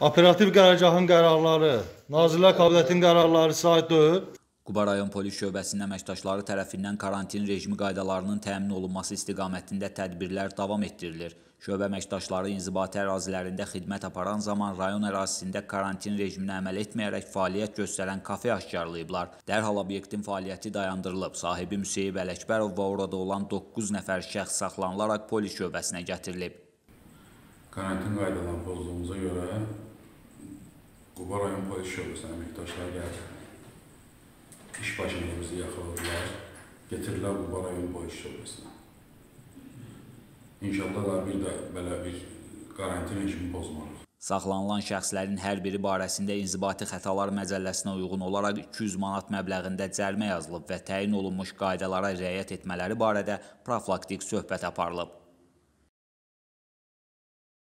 Operativ qərargahın qərarları, Nazirlər Kabinetinin qərarları sait deyil. Quba rayon polis şöbəsinin əməkdaşları tərəfindən karantin rejimi qaydalarının təmin olunması istiqamətində tədbirlər davam etdirilir. Şöbə əməkdaşları inzibati ərazilərində xidmət aparan zaman rayon ərazisində karantin rejiminə əməl etməyərək fəaliyyət göstərən kafe aşkarlayıblar. Dərhal obyektin fəaliyyəti dayandırılıb. Sahibi Müseyib Ələkbərov və orada olan 9 nəfər şəxs saxlanılaraq polis şöbəsinə gətirilib. Karantin qaydalarını pozduğumuza görə Quba rayon polis şöbəsinə əməkdaşlar gəldi. İş başınımızı yaxaladılar, getirdilər Quba rayon polis şöbəsinə. İnşallah da bir də belə bir karantin rejimi pozmarıq. Saxlanılan şəxslərin hər biri barəsində inzibati xətalar məcəlləsinə uyğun olaraq 200 manat məbləğində cərimə yazılıb və təyin olunmuş qaydalara riayət etmələri barədə profilaktik söhbət aparılıb.